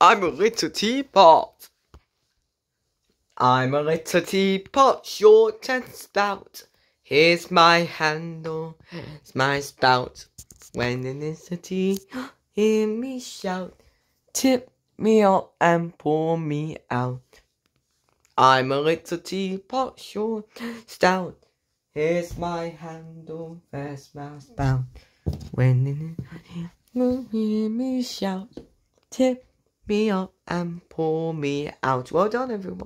I'm a little teapot. I'm a little teapot, short and stout. Here's my handle, here's my spout. When in a tea, hear me shout. Tip me up and pour me out. I'm a little teapot, short, and stout. Here's my handle, there's my spout. When in it, you hear me shout. Tip me up and pour me out. Well done, everyone.